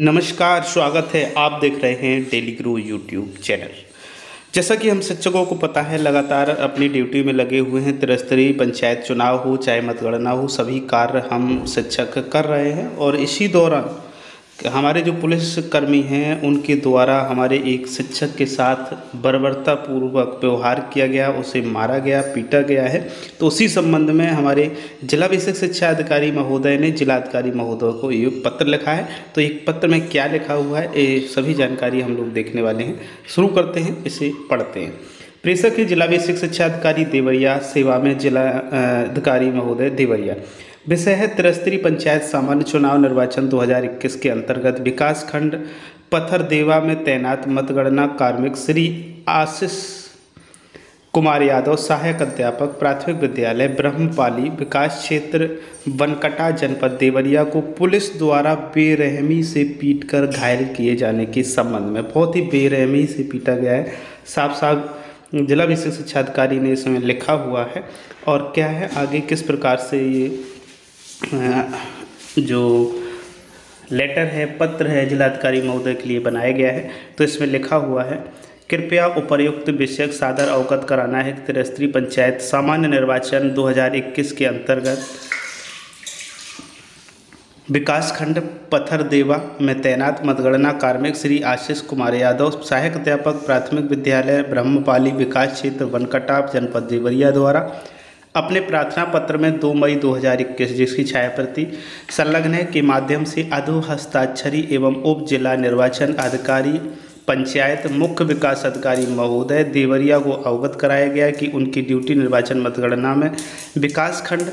नमस्कार, स्वागत है आप देख रहे हैं डेली ग्रो यूट्यूब चैनल। जैसा कि हम शिक्षकों को पता है, लगातार अपनी ड्यूटी में लगे हुए हैं, त्रिस्तरीय पंचायत चुनाव हो, चाहे मतगणना हो, सभी कार्य हम शिक्षक कर रहे हैं और इसी दौरान हमारे जो पुलिस कर्मी हैं, उनके द्वारा हमारे एक शिक्षक के साथ बर्बरतापूर्वक व्यवहार किया गया, उसे मारा गया, पीटा गया है। तो उसी संबंध में हमारे जिला विशेष शिक्षा अधिकारी महोदय ने जिलाधिकारी महोदय को ये पत्र लिखा है। तो एक पत्र में क्या लिखा हुआ है, ये सभी जानकारी हम लोग देखने वाले हैं। शुरू करते हैं, इसे पढ़ते हैं। प्रेषक है जिला विशेष शिक्षा अधिकारी देवरिया, सेवा में जिला अधिकारी महोदय देवरिया। विषय है त्रिस्तरीय पंचायत सामान्य चुनाव निर्वाचन 2021 के अंतर्गत विकास खंड पत्थरदेवा में तैनात मतगणना कार्मिक श्री आशीष कुमार यादव, सहायक अध्यापक, प्राथमिक विद्यालय, ब्रह्मपाली विकास क्षेत्र, बनकटा जनपद देवरिया को पुलिस द्वारा बेरहमी से पीटकर घायल किए जाने के संबंध में बहुत ही बेरहमी से पीटा गया है। साफ़ साफ़ जिला विशेष शिक्षा अधिकारी ने इसमें लिखा हुआ है और क्या है, आगे किस प्रकार से ये जो लेटर है, पत्र है जिलाधिकारी महोदय के लिए बनाया गया है। तो इसमें लिखा हुआ है, कृपया उपर्युक्त विषय सादर अवगत कराना है त्रिस्तरीय पंचायत सामान्य निर्वाचन 2021 के अंतर्गत विकासखंड पत्थरदेवा में तैनात मतगणना कार्मिक श्री आशीष कुमार यादव, सहायक अध्यापक प्राथमिक विद्यालय ब्रह्मपाली विकास क्षेत्र वनकटाप जनपद देवरिया द्वारा अपने प्रार्थना पत्र में 2 मई 2021 जिसकी छायाप्रति संलग्न के माध्यम से अधो हस्ताक्षरी एवं उप जिला निर्वाचन अधिकारी, पंचायत मुख्य विकास अधिकारी महोदय देवरिया को अवगत कराया गया कि उनकी ड्यूटी निर्वाचन मतगणना में विकास खंड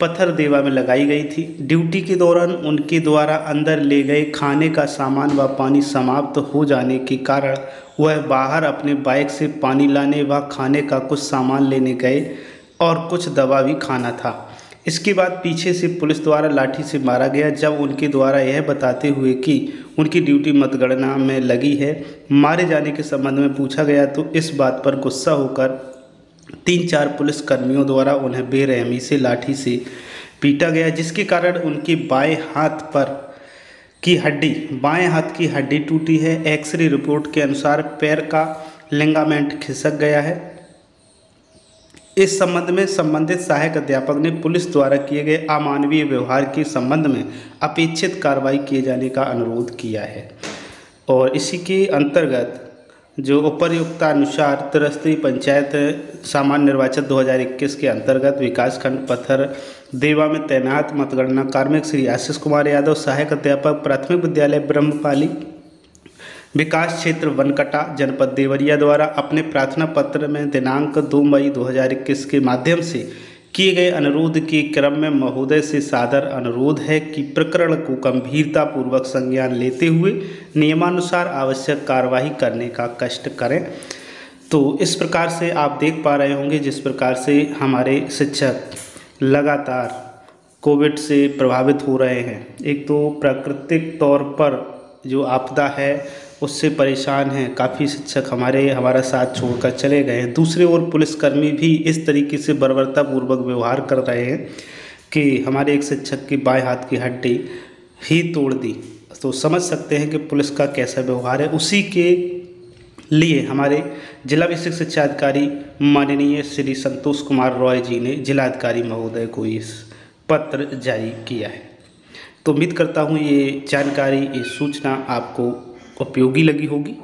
पत्थर देवा में लगाई गई थी। ड्यूटी के दौरान उनके द्वारा अंदर ले गए खाने का सामान व पानी समाप्त हो जाने के कारण वह बाहर अपने बाइक से पानी लाने व खाने का कुछ सामान लेने गए। और कुछ दवा भी खाना था। इसके बाद पीछे से पुलिस द्वारा लाठी से मारा गया, जब उनके द्वारा यह बताते हुए कि उनकी ड्यूटी मतगणना में लगी है, मारे जाने के संबंध में पूछा गया तो इस बात पर गुस्सा होकर तीन चार पुलिस कर्मियों द्वारा उन्हें बेरहमी से लाठी से पीटा गया, जिसके कारण उनके बाएँ हाथ पर की हड्डी, बाएँ हाथ की हड्डी टूटी है। एक्सरे रिपोर्ट के अनुसार पैर का लिंगामेंट खिसक गया है। इस संबंध में संबंधित सहायक अध्यापक ने पुलिस द्वारा किए गए अमानवीय व्यवहार के संबंध में अपेक्षित कार्रवाई किए जाने का अनुरोध किया है। और इसी के अंतर्गत जो उपरयुक्तानुसार त्रिस्तरीय पंचायत सामान्य निर्वाचन 2021 के अंतर्गत विकासखंड पत्थर देवा में तैनात मतगणना कार्मिक श्री आशीष कुमार यादव, सहायक अध्यापक प्राथमिक विद्यालय ब्रह्मपाली विकास क्षेत्र वनकटा जनपद देवरिया द्वारा अपने प्रार्थना पत्र में दिनांक 2 मई 2021 के माध्यम से किए गए अनुरोध के क्रम में महोदय से सादर अनुरोध है कि प्रकरण को गंभीरतापूर्वक संज्ञान लेते हुए नियमानुसार आवश्यक कार्यवाही करने का कष्ट करें। तो इस प्रकार से आप देख पा रहे होंगे जिस प्रकार से हमारे शिक्षक लगातार कोविड से प्रभावित हो रहे हैं। एक तो प्राकृतिक तौर पर जो आपदा है उससे परेशान हैं। काफ़ी शिक्षक हमारे, हमारा साथ छोड़कर चले गए हैं। दूसरे ओर पुलिसकर्मी भी इस तरीके से बर्बरतापूर्वक व्यवहार कर रहे हैं कि हमारे एक शिक्षक की बाएँ हाथ की हड्डी ही तोड़ दी। तो समझ सकते हैं कि पुलिस का कैसा व्यवहार है। उसी के लिए हमारे जिला विशेष शिक्षा अधिकारी माननीय श्री संतोष कुमार रॉय जी ने जिलाधिकारी महोदय को इस पत्र जारी किया है। तो उम्मीद करता हूँ ये जानकारी, ये सूचना आपको उपयोगी लगी होगी।